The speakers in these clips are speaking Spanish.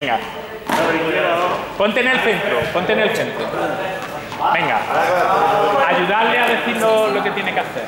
Venga. Ponte en el centro, ponte en el centro. Venga. Ayudarle a decirlo lo que tiene que hacer.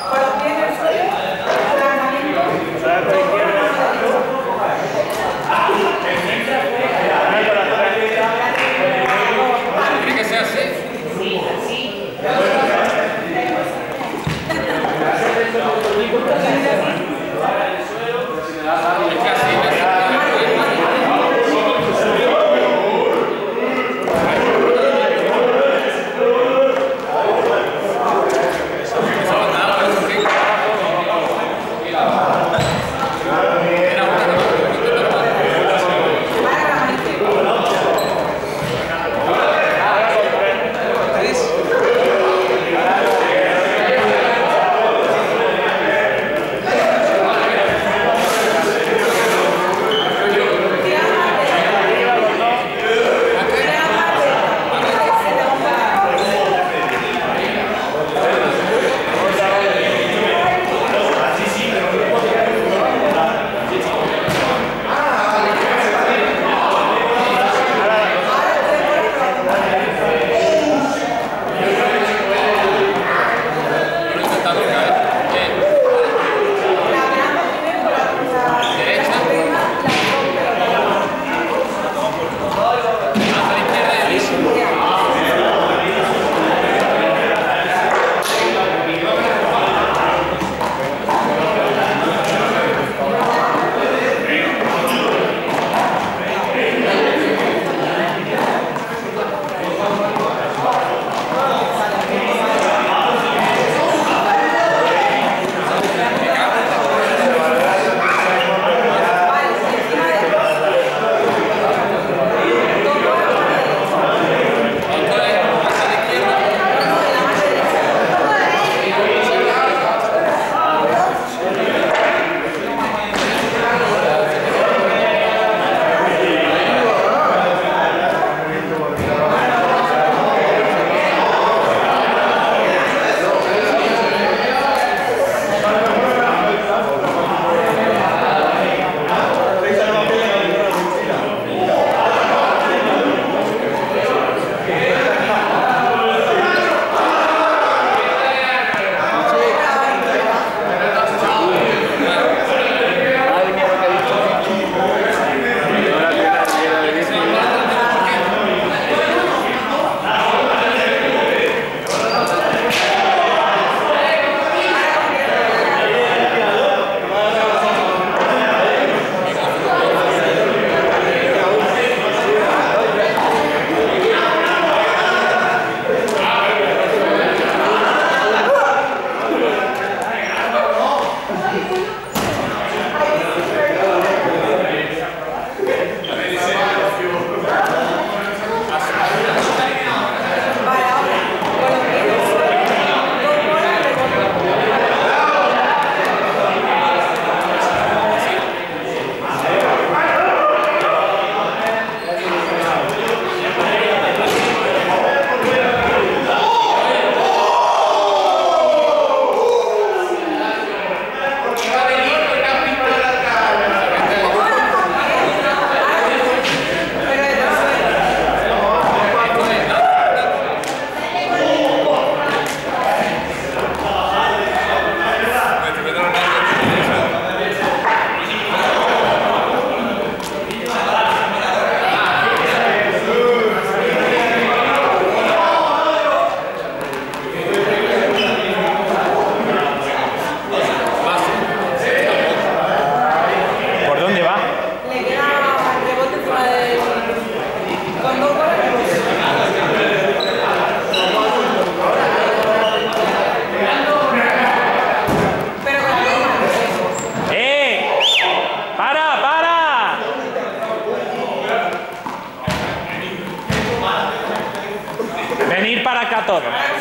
para todos.